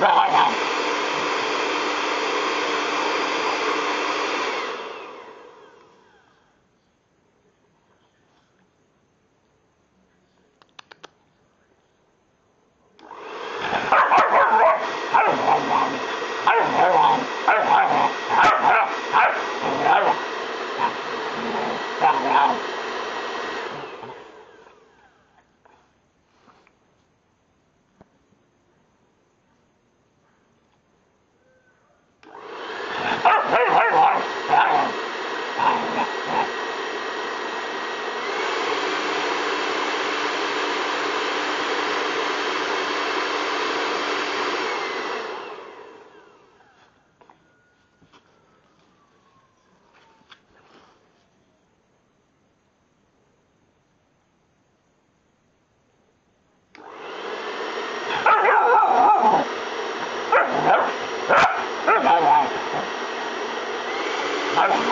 right Wow. Ha ha! あらな。